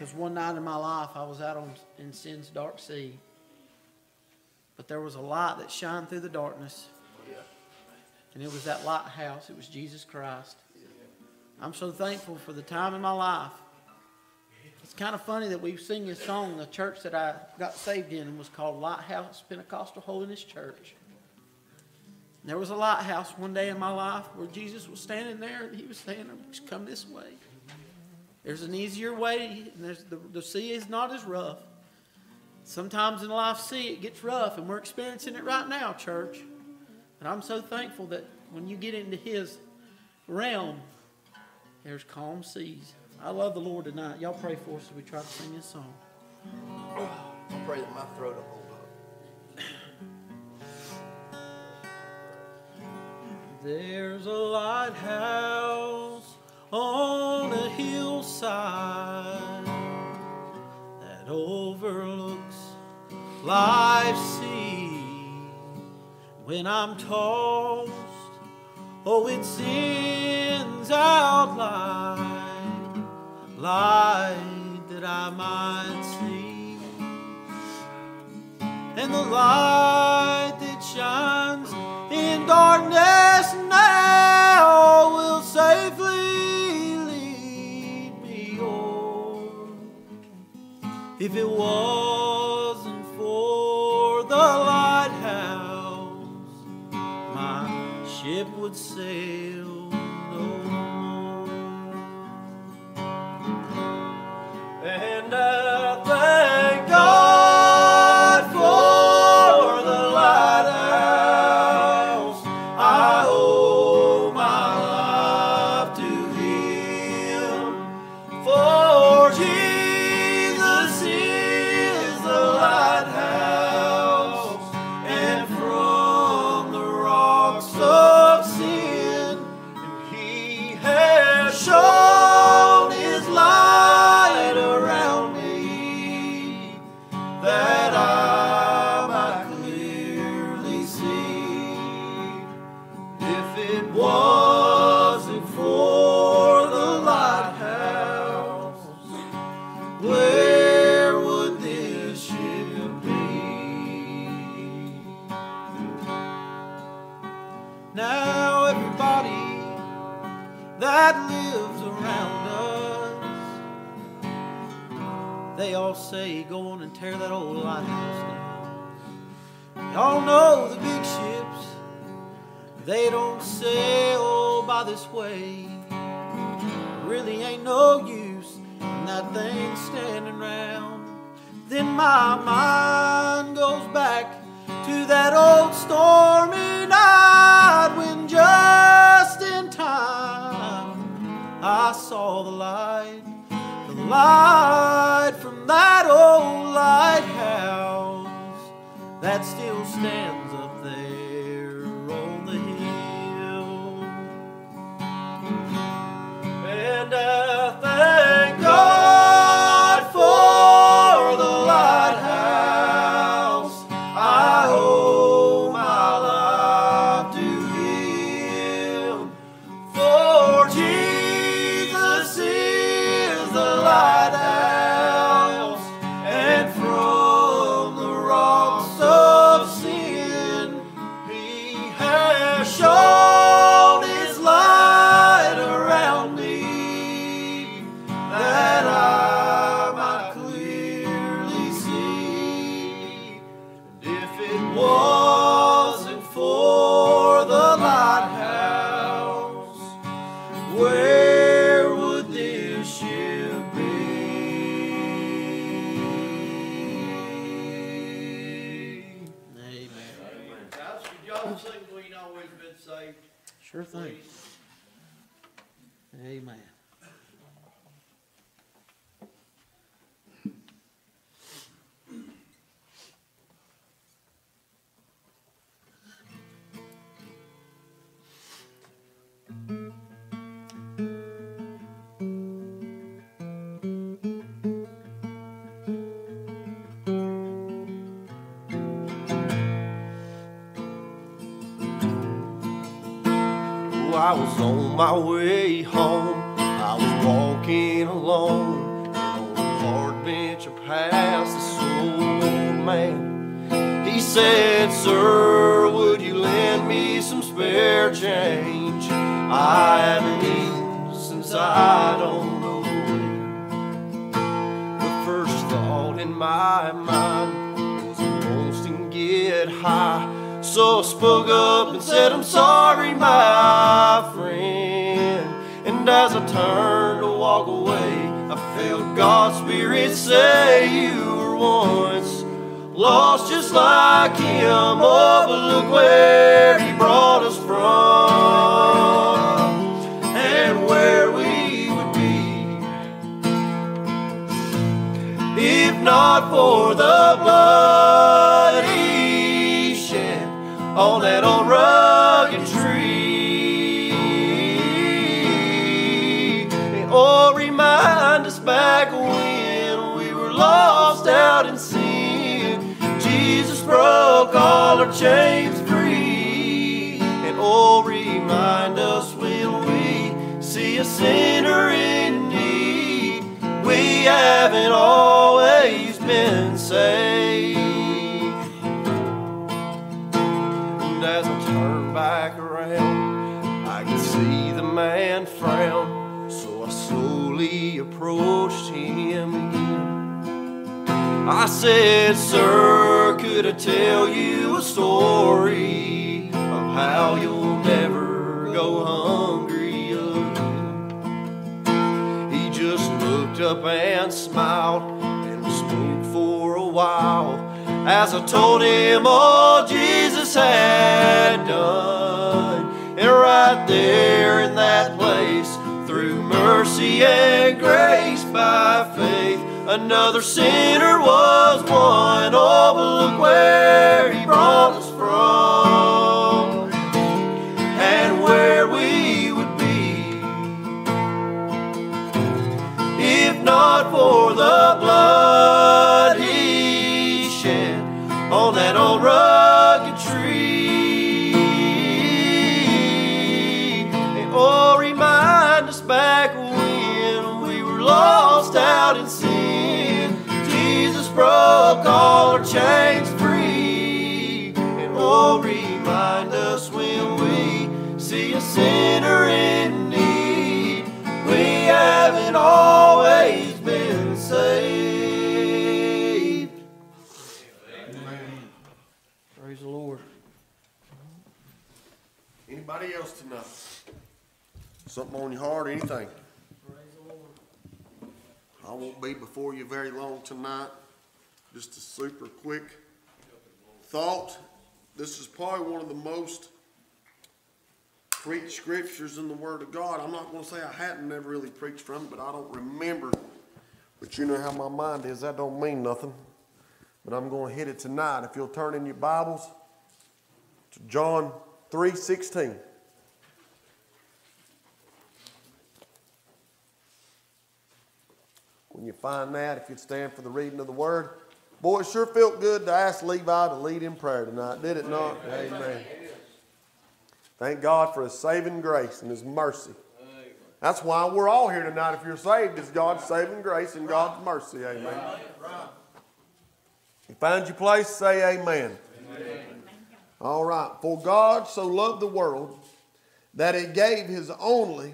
Because one night in my life, I was out on, in sin's dark sea. But there was a light that shined through the darkness. And it was that lighthouse. It was Jesus Christ. I'm so thankful for the time in my life. It's kind of funny that we sing this song. The church that I got saved in was called Lighthouse Pentecostal Holiness Church. And there was a lighthouse one day in my life where Jesus was standing there and he was saying, Just come this way. There's an easier way, and there's the, the sea is not as rough. Sometimes in life, sea it gets rough, and we're experiencing it right now, church. And I'm so thankful that when you get into His realm, there's calm seas. I love the Lord tonight. Y'all pray for us as we try to sing this song. I pray that my throat will hold up. There's a lighthouse on a that overlooks life's sea. When I'm tossed, oh, it sends out light, light that I might see. And the light that shines in darkness If it wasn't I saw the light, the light from that old lighthouse that still stands sing Queen Always Been Saved? Sure thing. please? Amen. my way home, I was walking alone. And on the park bench, I passed this old man. He said, Sir, would you lend me some spare change? I haven't eaten since I don't know when. The first thought in my mind was, I won't get high. So I spoke up and said, I'm sorry, my friend. And as I turned to walk away, I felt God's Spirit say, You were once lost just like Him. Oh, but look where He brought us from and where we would be if not for the blood lost out in sin. Jesus broke all our chains free. And oh, remind us when we see a sinner in need. We haven't always been saved. And as I turn back around, I could see the man frown. So I slowly approached him. I said, Sir, could I tell you a story of how you'll never go hungry again? He just looked up and smiled and spoke for a while as I told him all Jesus had done. And right there in that place, through mercy and grace by faith, another sinner was won. Oh, but look where he brought us from and where we would be if not for the blood he shed on that old rugged tree. And oh, remind us back when we were lost out in sin. Jesus broke all our chains free. And oh, remind us when we see a sinner in need. We haven't always been saved. Amen. Praise the Lord. Anybody else tonight? Something on your heart, anything? I won't be before you very long tonight. Just a super quick thought. This is probably one of the most preached scriptures in the Word of God. I'm not gonna say I hadn't never really preached from it, but I don't remember. But you know how my mind is, that don't mean nothing. But I'm gonna hit it tonight. If you'll turn in your Bibles to John three sixteen. When you find that, if you'd stand for the reading of the word. Boy, it sure felt good to ask Levi to lead in prayer tonight, did it not? Amen. Thank God for His saving grace and His mercy. That's why we're all here tonight. If you're saved, it's God's saving grace and God's mercy. Amen. You find your place, say amen. All right. For God so loved the world that He gave His only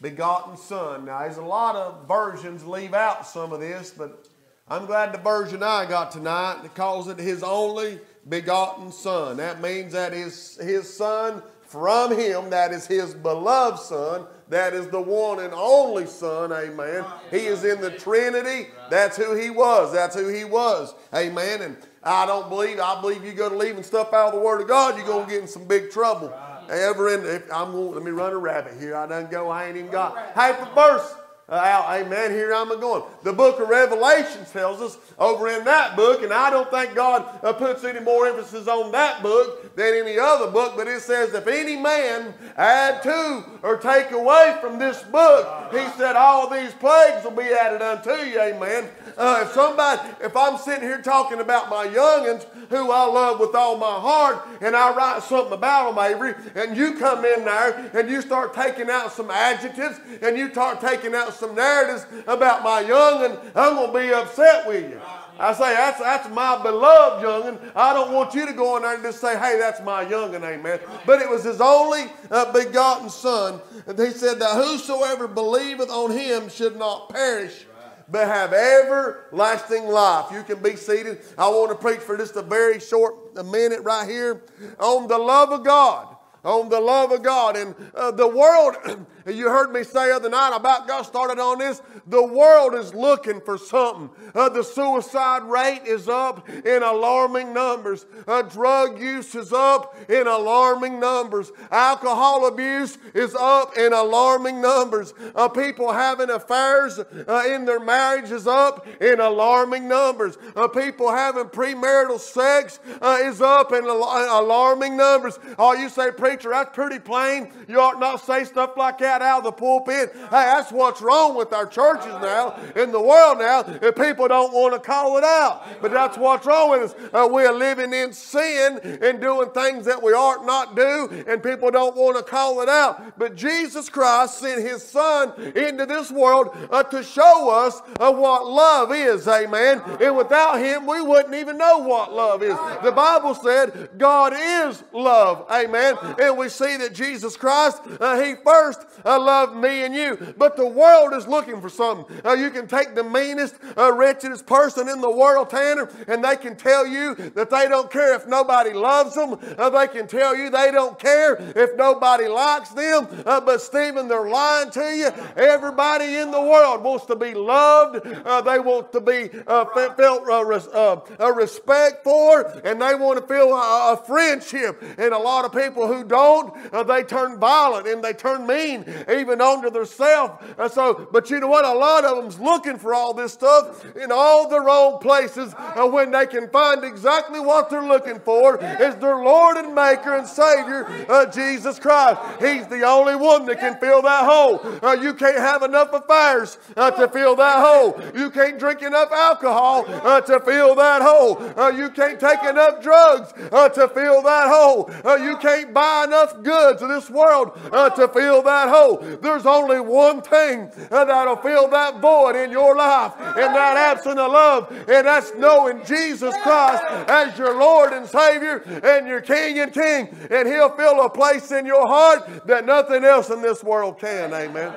begotten Son. Now, there's a lot of versions leave out some of this, but I'm glad the version I got tonight that calls it His only begotten Son. That means that is His Son from Him, that is His beloved Son. That is the one and only Son, amen. He is in the Trinity. That's who He was. That's who He was, amen. And I don't believe, I believe you go to leaving stuff out of the Word of God, you're going to get in some big trouble. Ever in, if I'm going, let me run a rabbit here. I done go, I ain't even got half a verse out. Amen. Here I'm going. The book of Revelation tells us over in that book, and I don't think God uh, puts any more emphasis on that book than any other book, but it says, if any man add to or take away from this book, he said, all these plagues will be added unto you. Amen. Uh, if somebody, if I'm sitting here talking about my youngins who I love with all my heart, and I write something about them, Avery, and you come in there and you start taking out some adjectives and you start taking out some narratives about my youngin', I'm going to be upset with you. I say, that's, that's my beloved youngin'. I don't want you to go in there and just say, hey, that's my youngin', amen. But it was his only uh, begotten son. And he said that whosoever believeth on him should not perish, but have everlasting life. You can be seated. I want to preach for just a very short minute right here on the love of God. On the love of God. And uh, the world, you heard me say other night, about got started on this. The world is looking for something. Uh, the suicide rate is up in alarming numbers. Uh, drug use is up in alarming numbers. Alcohol abuse is up in alarming numbers. Uh, people having affairs uh, in their marriage is up in alarming numbers. Uh, people having premarital sex uh, is up in al- alarming numbers. Oh, you say, preacher, that's pretty plain. You ought not say stuff like that out of the pulpit. Hey, that's what's wrong with our churches now in the world now. If people don't want to call it out, but that's what's wrong with us. Uh, we are living in sin and doing things that we ought not do, and people don't want to call it out. But Jesus Christ sent His Son into this world uh, to show us uh, what love is. Amen. And without Him, we wouldn't even know what love is. The Bible said God is love. Amen. And we see that Jesus Christ, uh, He first uh, love me and you. But the world is looking for something. Uh, you can take the meanest, uh, wretchedest person in the world, Tanner, and they can tell you that they don't care if nobody loves them. Uh, they can tell you they don't care if nobody likes them. Uh, but Stephen, they're lying to you. Everybody in the world wants to be loved. Uh, they want to be uh, felt res- respect for, and they want to feel a, a, friendship. And a lot of people who don't, they turn violent and they turn mean, even unto themselves. so, but you know what? A lot of them's looking for all this stuff in all the wrong places and when they can find exactly what they're looking for is their Lord and Maker and Savior, uh, Jesus Christ. He's the only one that can fill that hole. Uh, you can't have enough affairs uh, to fill that hole. You can't drink enough alcohol uh, to fill that hole. Uh, you can't take enough drugs uh, to fill that hole. you can't buy enough goods of this world to fill that hole. There's only one thing that'll fill that void in your life and that absence of love, and that's knowing Jesus Christ as your Lord and Savior and your King and King, and He'll fill a place in your heart that nothing else in this world can. Amen.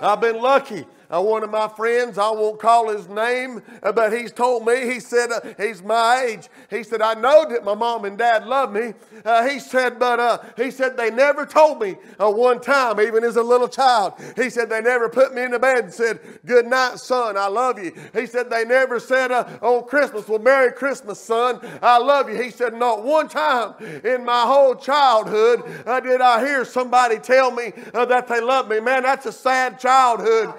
I've been lucky uh, one of my friends, I won't call his name, uh, but he's told me, he said, uh, he's my age. He said, I know that my mom and dad love me. Uh, he said, but uh, he said, they never told me one time, even as a little child. He said, they never put me in the bed and said, Good night, son, I love you. He said, they never said on Christmas, Well, Merry Christmas, son, I love you. He said, Not one time in my whole childhood did I hear somebody tell me that they love me. Man, that's a sad childhood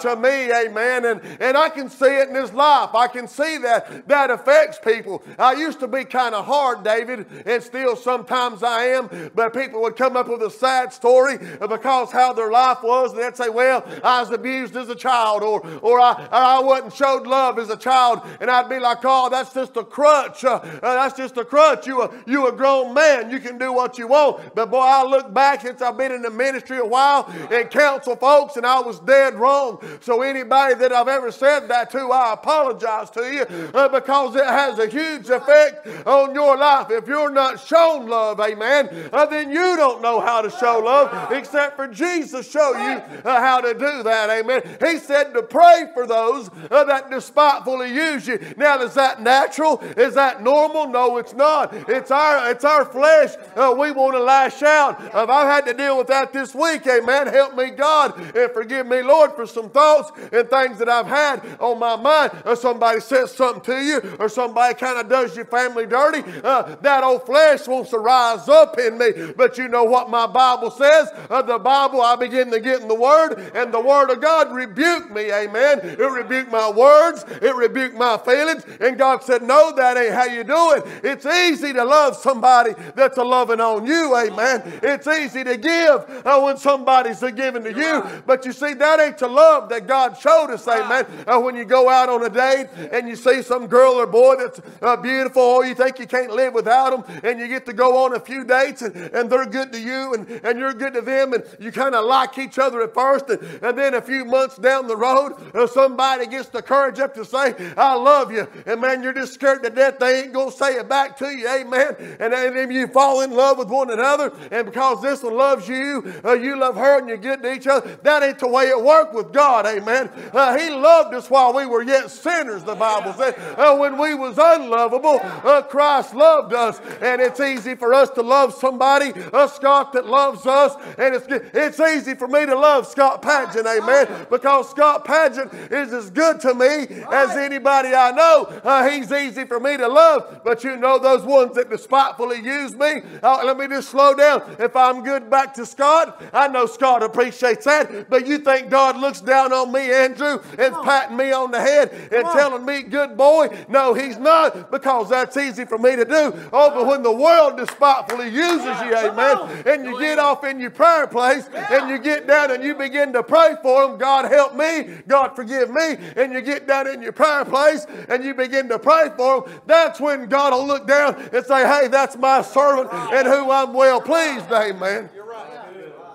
to me, amen. And, and I can see it in his life. I can see that that affects people. I used to be kind of hard, David, and still sometimes I am, but people would come up with a sad story because how their life was, and they'd say, Well, I was abused as a child, or, or I, I wasn't showed love as a child, and I'd be like, Oh, that's just a crutch. Uh, uh, that's just a crutch. You a, you a grown man. You can do what you want. But boy, I look back since I've been in the ministry a while and counsel folks, and I was dead wrong. So, anybody that I've ever said that to, I apologize to you uh, because it has a huge effect on your life. If you're not shown love, amen, uh, then you don't know how to show love except for Jesus show you uh, how to do that, amen. He said to pray for those uh, that despitefully use you. Now, is that natural? Is that normal? No, it's not. It's our, it's our flesh. Uh, we want to lash out. I've had to deal with that this week, amen, help me, God, and forgive me, Lord, for some thoughts and things that I've had on my mind. Or somebody says something to you, or somebody kind of does your family dirty. Uh, that old flesh wants to rise up in me. But you know what my Bible says? Uh, the Bible, I begin to get in the Word, and the Word of God rebuked me. Amen. It rebuked my words, it rebuked my feelings. And God said, No, that ain't how you do it. It's easy to love somebody that's a loving on you. Amen. It's easy to give uh, when somebody's a giving to you. But you see, that ain't to love love that God showed us, amen. Uh, when you go out on a date and you see some girl or boy that's uh, beautiful, or you think you can't live without them, and you get to go on a few dates and, and they're good to you and, and you're good to them, and you kind of like each other at first, and, and then a few months down the road, uh, somebody gets the courage up to say, I love you. And man, you're just scared to death they ain't going to say it back to you, amen. And, and then you fall in love with one another, and because this one loves you, uh, you love her, and you're good to each other. That ain't the way it worked with God, amen. Uh, he loved us while we were yet sinners, the Bible said. Uh, when we was unlovable, uh, Christ loved us. And it's easy for us to love somebody, a Scott that loves us. And it's, it's easy for me to love Scott Pageant, amen, because Scott Pageant is as good to me as anybody I know. Uh, he's easy for me to love. But you know those ones that despitefully use me? Uh, let me just slow down. If I'm good back to Scott, I know Scott appreciates that. But you think God looks down on me, Andrew, and patting me on the head and telling me, good boy? No, he's not, because that's easy for me to do. Oh, but when the world despitefully uses you, amen, and you get off in your prayer place and you get down and you begin to pray for them, God help me, God forgive me, and you get down in your prayer place and you begin to pray for them, that's when God will look down and say, hey, that's my servant and who I'm well pleased, amen.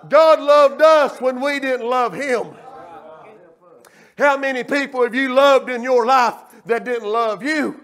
God loved us when we didn't love him. How many people have you loved in your life that didn't love you?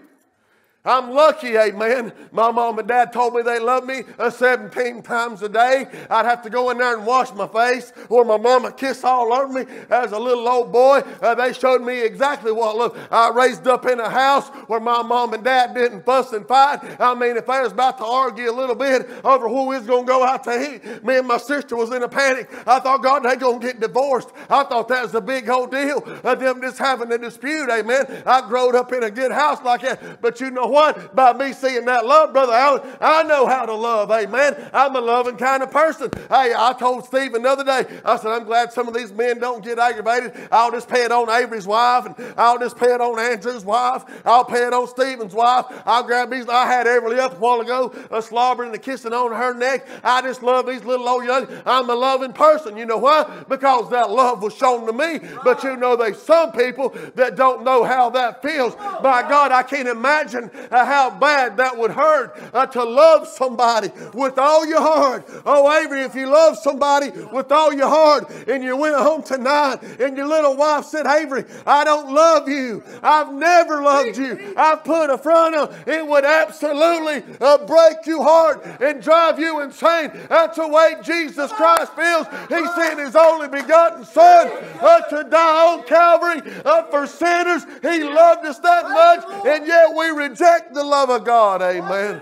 I'm lucky, amen. My mom and dad told me they loved me uh, 17 times a day. I'd have to go in there and wash my face, or my mama kiss all over me as a little old boy. Uh, they showed me exactly what love. I raised up in a house where my mom and dad didn't fuss and fight. I mean, if they was about to argue a little bit over who was going to go out to eat, me and my sister was in a panic. I thought, God, they going to get divorced. I thought that was a big old deal of them just having a dispute, amen. I growed up in a good house like that, but you know what? By me seeing that love, Brother Allen, I know how to love. Amen. I'm a loving kind of person. Hey, I told Steve another day, I said, I'm glad some of these men don't get aggravated. I'll just pay it on Avery's wife, and I'll just pay it on Andrew's wife. I'll pay it on Stephen's wife. I'll grab these. I had Everly up a while ago, a slobbering and kissing on her neck. I just love these little old young. I'm a loving person. You know why? Because that love was shown to me. But you know, there's some people that don't know how that feels. By God, I can't imagine how bad that would hurt uh, to love somebody with all your heart. Oh, Avery, if you love somebody with all your heart and you went home tonight and your little wife said, Avery, I don't love you. I've never loved you. I've put a front on. It would absolutely uh, break your heart and drive you insane. That's the way Jesus Christ feels. He sent his only begotten Son uh, to die on Calvary uh, for sinners. He loved us that much, and yet we reject the love of God. Amen.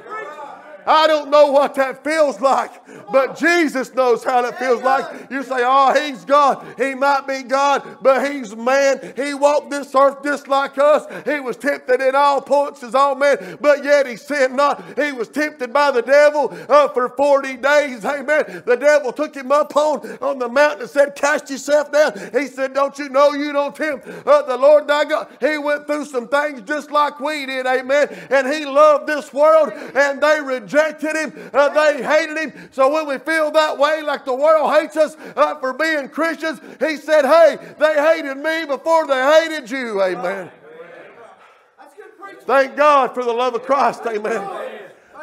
I don't know what that feels like, but Jesus knows how that feels like. You say, oh, he's God. He might be God, but he's man. He walked this earth just like us. He was tempted in all points as all men, but yet he sinned not. He was tempted by the devil uh, for 40 days. Amen. The devil took him up on, on the mountain and said, cast yourself down. He said, don't you know you don't tempt uh, the Lord thy God? He went through some things just like we did. Amen. And he loved this world and they rejected him. Uh, they hated him. So when we feel that way, like the world hates us uh, for being Christians, he said, hey, they hated me before they hated you. Amen. Thank God for the love of Christ. Amen.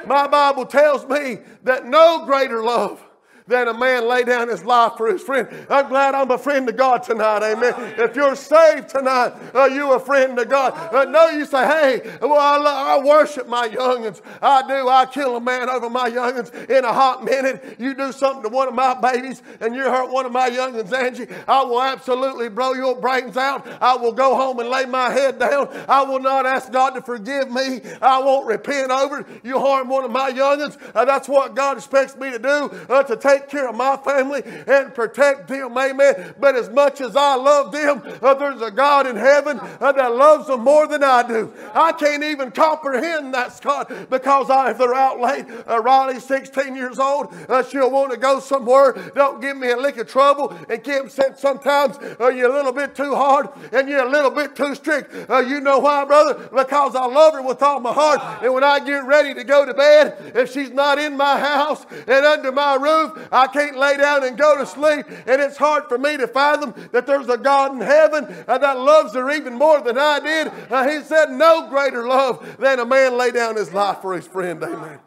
My Bible tells me that no greater love than a man lay down his life for his friend. I'm glad I'm a friend to God tonight. Amen. If you're saved tonight, are you a friend to God? Uh, no, you say, hey, well, I, I worship my youngins. I do. I kill a man over my youngins in a hot minute. You do something to one of my babies and you hurt one of my youngins, Angie, I will absolutely blow your brains out. I will go home and lay my head down. I will not ask God to forgive me. I won't repent over it. You harm one of my youngins. Uh, that's what God expects me to do, uh, to take care of my family and protect them. Amen. But as much as I love them, uh, there's a God in heaven uh, that loves them more than I do. I can't even comprehend that, Scott, because I, if they're out late, uh, Riley's 16 years old, uh, she'll want to go somewhere. Don't give me a lick of trouble. And Kim said sometimes you're a little bit too hard and you're a little bit too strict. Uh, you know why, brother? Because I love her with all my heart. And when I get ready to go to bed, if she's not in my house and under my roof, I can't lay down and go to sleep, and it's hard for me to fathom that there's a God in heaven that loves her even more than I did. Uh, he said, No greater love than a man lay down his life for his friend. Amen.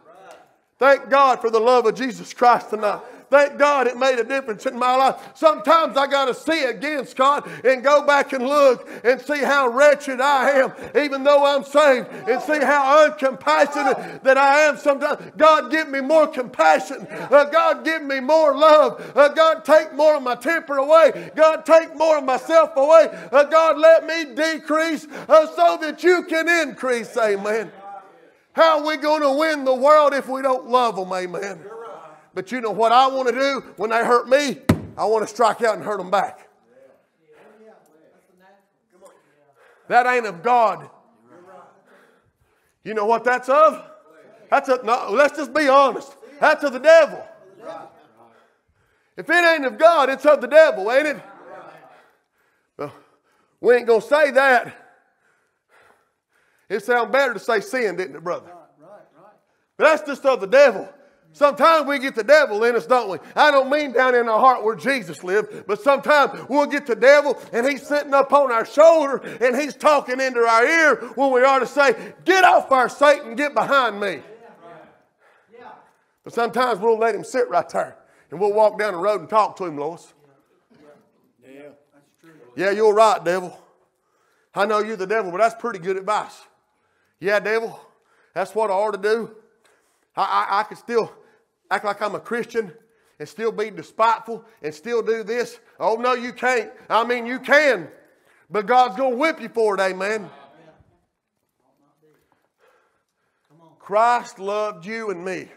Thank God for the love of Jesus Christ tonight. Thank God it made a difference in my life. Sometimes I got to see again, Scott, and go back and look and see how wretched I am, even though I'm saved, and see how uncompassionate that I am sometimes. God, give me more compassion. Uh, God, give me more love. Uh, God, take more of my temper away. God, take more of myself away. Uh, God, let me decrease uh, so that you can increase. Amen. How are we going to win the world if we don't love them? Amen. But you know what I want to do when they hurt me? I want to strike out and hurt them back. That ain't of God. You know what that's of? That's a, no, let's just be honest. That's of the devil. If it ain't of God, it's of the devil, ain't it? Well, we ain't going to say that. It sounds better to say sin, didn't it, brother? But that's just of the devil. Sometimes we get the devil in us, don't we? I don't mean down in our heart where Jesus lived, but sometimes we'll get the devil and he's sitting up on our shoulder and he's talking into our ear when we ought to say, Get off our Satan, get behind me. But sometimes we'll let him sit right there and we'll walk down the road and talk to him, Lois. Yeah, you're right, devil. I know you're the devil, but that's pretty good advice. Yeah, devil, that's what I ought to do. I, I, I could still act like I'm a Christian and still be despiteful and still do this. Oh, no, you can't. I mean, you can, but God's going to whip you for it, amen. Christ loved you and me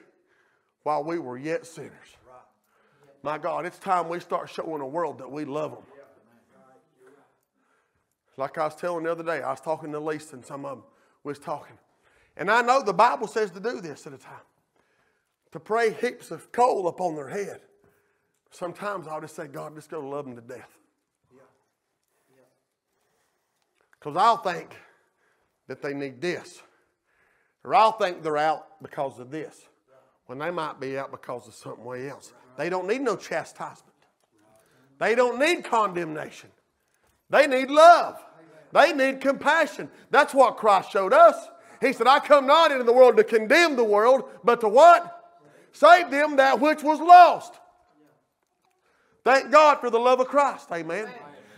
while we were yet sinners. My God, it's time we start showing the world that we love them. Like I was telling the other day, I was talking to Lisa and some of them was talking. And I know the Bible says to do this at a time to pray heaps of coal upon their head. Sometimes I'll just say, God, just go love them to death. Because I'll think that they need this. Or I'll think they're out because of this. When they might be out because of something way else. They don't need no chastisement. They don't need condemnation. They need love. They need compassion. That's what Christ showed us. He said, I come not into the world to condemn the world, but to what? Save them that which was lost. Thank God for the love of Christ. Amen.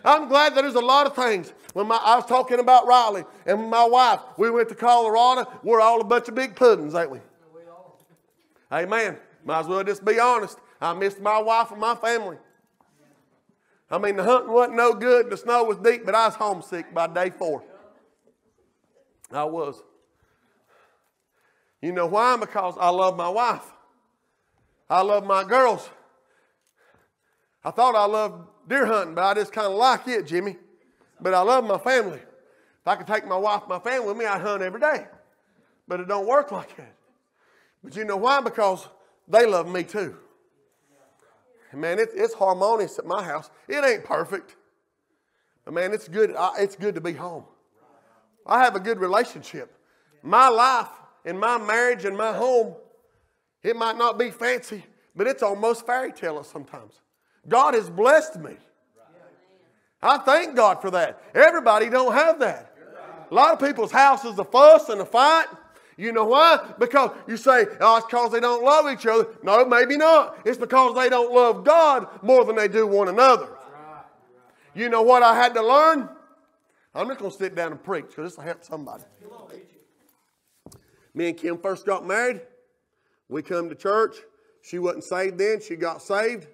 I'm glad that there's a lot of things. When my, I was talking about Riley and my wife, we went to Colorado. We're all a bunch of big puddings, ain't we? Amen. Might as well just be honest. I missed my wife and my family. I mean, the hunting wasn't no good, the snow was deep, but I was homesick by day four. I was. You know why? Because I love my wife. I love my girls. I thought I loved deer hunting, but I just kind of like it, Jimmy. But I love my family. If I could take my wife, my family with me, I'd hunt every day. But it don't work like that. But you know why? Because they love me too. Man, it, it's harmonious at my house. It ain't perfect. But man, it's good. It's good to be home. I have a good relationship. My life and my marriage and my home it might not be fancy, but it's almost fairy tale sometimes. God has blessed me. I thank God for that. Everybody don't have that. A lot of people's house is a fuss and a fight. You know why? Because you say, oh, it's because they don't love each other. No, maybe not. It's because they don't love God more than they do one another. You know what I had to learn? I'm just going to sit down and preach because this will help somebody. Me and Kim first got married. We come to church. She wasn't saved then. She got saved.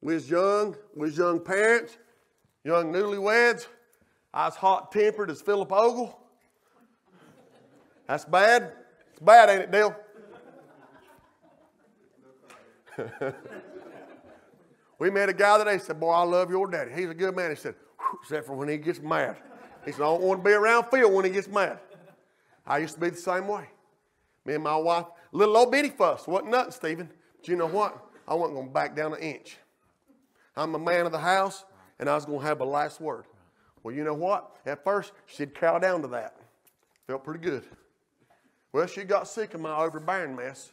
We was young. We was young parents, young newlyweds. I was hot tempered as Philip Ogle. That's bad. It's bad, ain't it, Dale? we met a guy today. He said, "Boy, I love your daddy. He's a good man." He said, "Except for when he gets mad." He said, "I don't want to be around Phil when he gets mad." I used to be the same way. Me and my wife, little old bitty fuss, wasn't nothing, Stephen. But you know what? I wasn't going to back down an inch. I'm the man of the house, and I was going to have the last word. Well, you know what? At first, she'd cow down to that. Felt pretty good. Well, she got sick of my overbearing mess,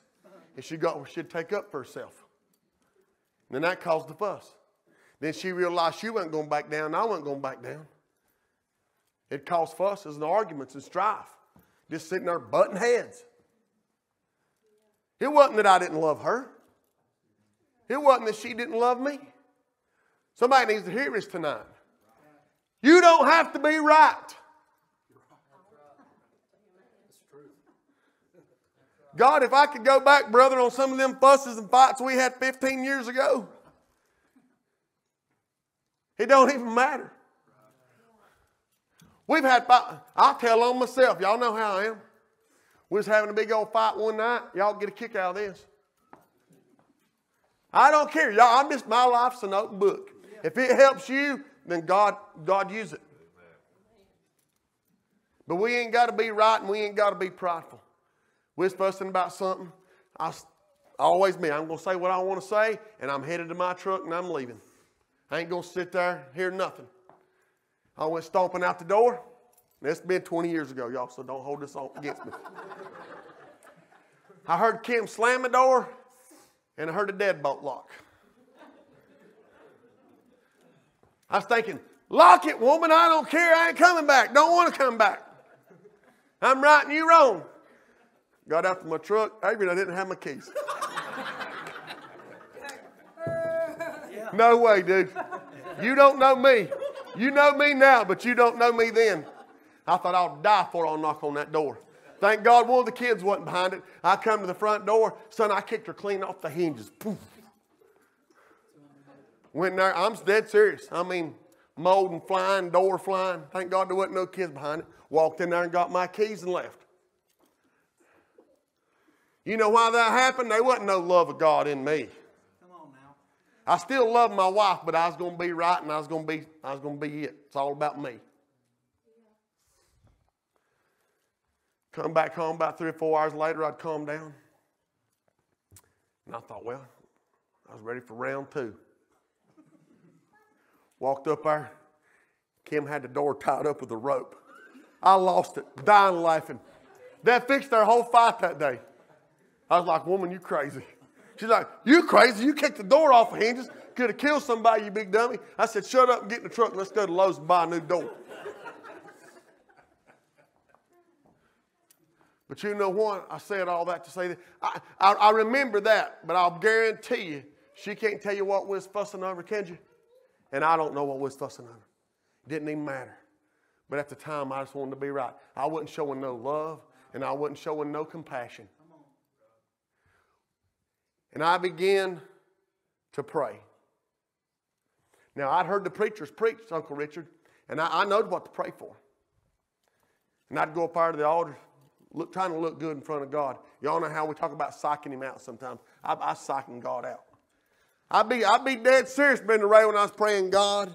and she got what she'd take up for herself. Then that caused the fuss. Then she realized she wasn't going back down, and I wasn't going back down. It caused fusses and arguments and strife. Just sitting there butting heads. It wasn't that I didn't love her. It wasn't that she didn't love me. Somebody needs to hear this tonight. You don't have to be right. God, if I could go back, brother, on some of them fusses and fights we had 15 years ago, it don't even matter. We've had fight. I'll tell on myself. Y'all know how I am. We was having a big old fight one night. Y'all get a kick out of this. I don't care. Y'all, I'm just my life's an open book. If it helps you, then God, God use it. But we ain't got to be right and we ain't got to be prideful. We're fussing about something. I always me. I'm going to say what I want to say, and I'm headed to my truck and I'm leaving. I ain't going to sit there hear nothing. I went stomping out the door. That's been 20 years ago, y'all, so don't hold this against me. I heard Kim slam the door, and I heard a deadbolt lock. I was thinking, lock it, woman. I don't care. I ain't coming back. Don't want to come back. I'm right and you wrong. Got out to my truck. Adrian, I didn't have my keys. No way, dude. You don't know me. You know me now, but you don't know me then. I thought I'll die before I'll knock on that door. Thank God one of the kids wasn't behind it. I come to the front door. Son, I kicked her clean off the hinges. Poof. Went in there. I'm dead serious. I mean, mold and flying, door flying. Thank God there wasn't no kids behind it. Walked in there and got my keys and left. You know why that happened? There wasn't no love of God in me. Come on now. I still love my wife, but I was going to be right and I was going to be, I was going to be it. It's all about me. Come back home about three or four hours later, I'd calm down. And I thought, well, I was ready for round two. Walked up there. Kim had the door tied up with a rope. I lost it, dying laughing. That fixed their whole fight that day. I was like, woman, you crazy. She's like, you crazy? You kicked the door off the hinges. Could have killed somebody, you big dummy. I said, shut up and get in the truck and let's go to Lowe's and buy a new door. But you know what? I said all that to say that. I, I, I remember that, but I'll guarantee you, she can't tell you what was fussing over, can you? And I don't know what was fussing over. It didn't even matter. But at the time, I just wanted to be right. I wasn't showing no love, and I wasn't showing no compassion. And I began to pray. Now, I'd heard the preachers preach, Uncle Richard, and I, I knowed what to pray for. And I'd go up there to the altar, look, trying to look good in front of God. Y'all know how we talk about psyching him out sometimes. I, I psyching God out. I'd be, I'd be dead serious, Brenda Ray, when I was praying, God,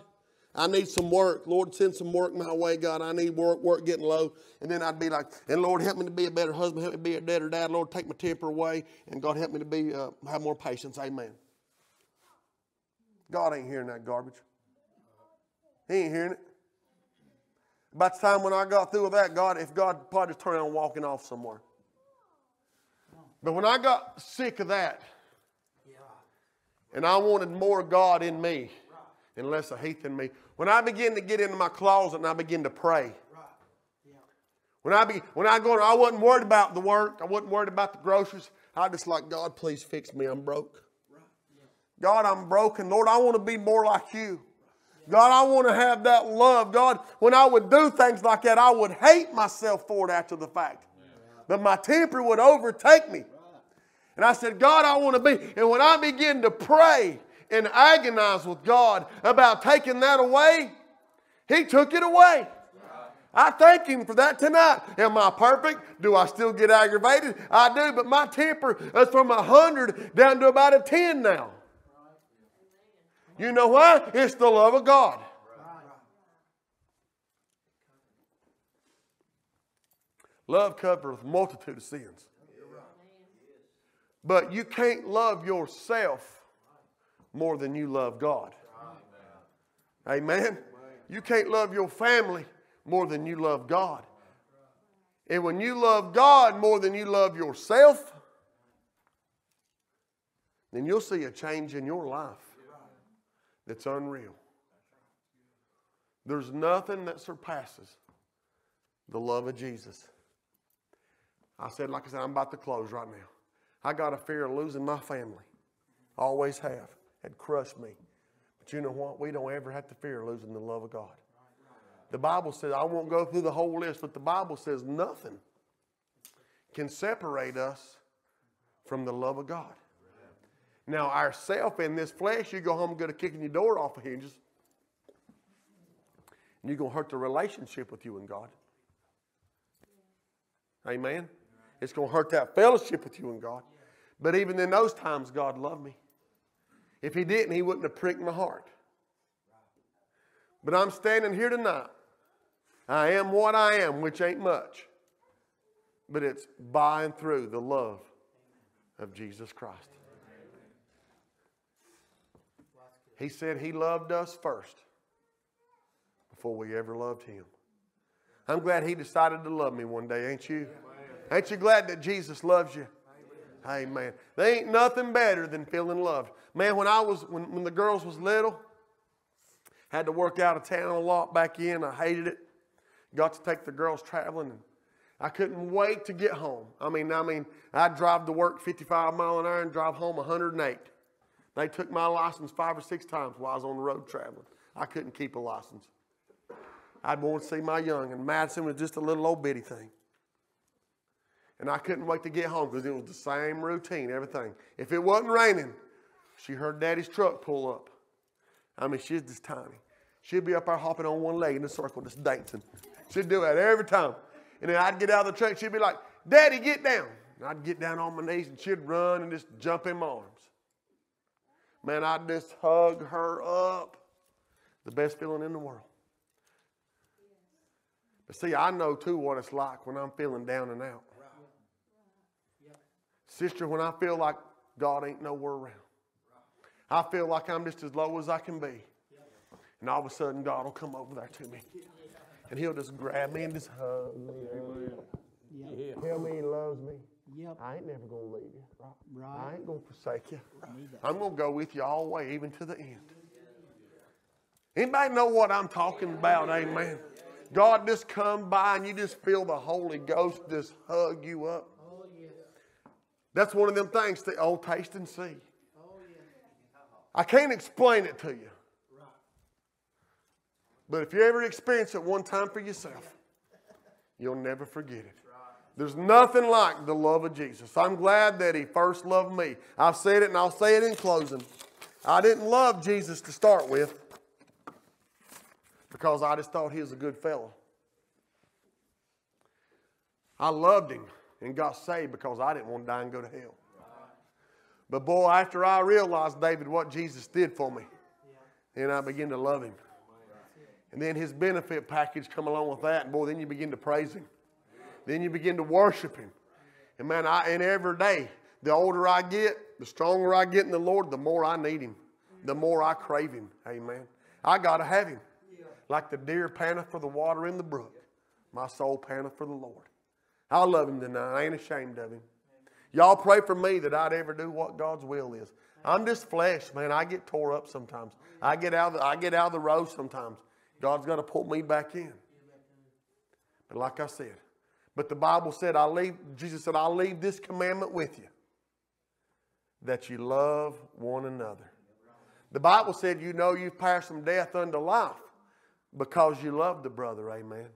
I need some work. Lord, send some work my way, God. I need work, work getting low. And then I'd be like, and Lord, help me to be a better husband, help me be a better dad. Lord, take my temper away. And God, help me to be, uh, have more patience. Amen. God ain't hearing that garbage. He ain't hearing it. About the time when I got through with that, God, if God probably just turned around walking off somewhere. But when I got sick of that, and I wanted more God in me and less of Heath in me, when I begin to get into my closet and I begin to pray, when I, be, when I go, I wasn't worried about the work. I wasn't worried about the groceries. I just like, God, please fix me. I'm broke. God, I'm broken. Lord, I want to be more like you. God, I want to have that love. God, when I would do things like that, I would hate myself for it after the fact. But my temper would overtake me. And I said, God, I want to be. And when I begin to pray and agonize with God about taking that away, He took it away. I thank Him for that tonight. Am I perfect? Do I still get aggravated? I do, but my temper is from a 100 down to about a 10 now. You know why? It's the love of God. Love covers multitude of sins. But you can't love yourself more than you love God. Amen. You can't love your family more than you love God. And when you love God more than you love yourself, then you'll see a change in your life. that's unreal. There's nothing that surpasses the love of Jesus. I said, like I said, I'm about to close right now. I got a fear of losing my family. Always have. Had crushed me. But you know what? We don't ever have to fear losing the love of God. The Bible says, I won't go through the whole list, but the Bible says nothing can separate us from the love of God. Now, ourself in this flesh, you go home and go to kicking your door off of hinges. And you're going to hurt the relationship with you and God. Amen. It's going to hurt that fellowship with you and God. But even in those times, God loved me. If He didn't, He wouldn't have pricked my heart. But I'm standing here tonight. I am what I am, which ain't much. But it's by and through the love of Jesus Christ. He said He loved us first before we ever loved Him. I'm glad He decided to love me one day, ain't you? Ain't you glad that Jesus loves you? Amen. They ain't nothing better than feeling loved. Man, when I was when, when the girls was little, had to work out of town a lot back in. I hated it. Got to take the girls traveling and I couldn't wait to get home. I mean, I mean, I'd drive to work 55 mile an hour and drive home 108. They took my license five or six times while I was on the road traveling. I couldn't keep a license. I'd want to see my young, and Madison was just a little old bitty thing. And I couldn't wait to get home because it was the same routine, everything. If it wasn't raining, she heard Daddy's truck pull up. I mean, she's just tiny. She'd be up there hopping on one leg in a circle, just dancing. She'd do that every time. And then I'd get out of the truck, she'd be like, Daddy, get down. And I'd get down on my knees and she'd run and just jump in my arms. Man, I'd just hug her up. The best feeling in the world. But see, I know too what it's like when I'm feeling down and out. Sister, when I feel like God ain't nowhere around, I feel like I'm just as low as I can be. And all of a sudden, God will come over there to me. And He'll just grab me and just hug me. Tell me He loves me. Yep. I ain't never going to leave you. I Right. ain't going to forsake you. I'm going to go with you all the way, even to the end. Anybody know what I'm talking about? Amen. God just come by and you just feel the Holy Ghost just hug you up. That's one of them things to oh taste and see. I can't explain it to you. But if you ever experience it one time for yourself, you'll never forget it. There's nothing like the love of Jesus. I'm glad that He first loved me. I've said it and I'll say it in closing. I didn't love Jesus to start with because I just thought He was a good fellow. I loved Him and got saved because I didn't want to die and go to hell. But boy, after I realized, David, what Jesus did for me, then I began to love Him. And then His benefit package come along with that, and boy, then you begin to praise Him. Then you begin to worship Him. And man, I, and every day, the older I get, the stronger I get in the Lord, the more I need Him, the more I crave Him. Amen. I got to have Him. Like the deer panteth for the water in the brook, my soul panteth for the Lord. I love Him tonight. I ain't ashamed of Him. Y'all pray for me that I'd ever do what God's will is. I'm just flesh, man. I get tore up sometimes. I get out of the, I get out of the row sometimes. God's got to pull me back in. But like I said, but the Bible said, I leave, Jesus said, I'll leave this commandment with you. That you love one another. The Bible said, you know you've passed from death unto life because you love the brother. Amen.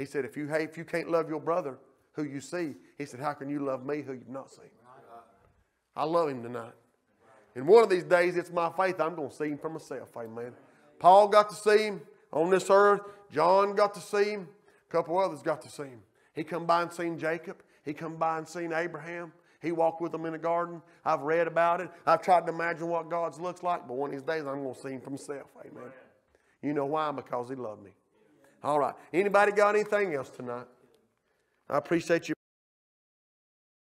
He said, if you hate, if you can't love your brother who you see, he said, how can you love me who you've not seen? I love him tonight. And one of these days, it's my faith I'm going to see him for myself. Amen. Paul got to see him on this earth. John got to see him. A couple others got to see him. He come by and seen Jacob. He come by and seen Abraham. He walked with them in the garden. I've read about it. I've tried to imagine what God's looks like, but one of these days I'm going to see him for myself. Amen. You know why? Because he loved me. All right. Anybody got anything else tonight? I appreciate you.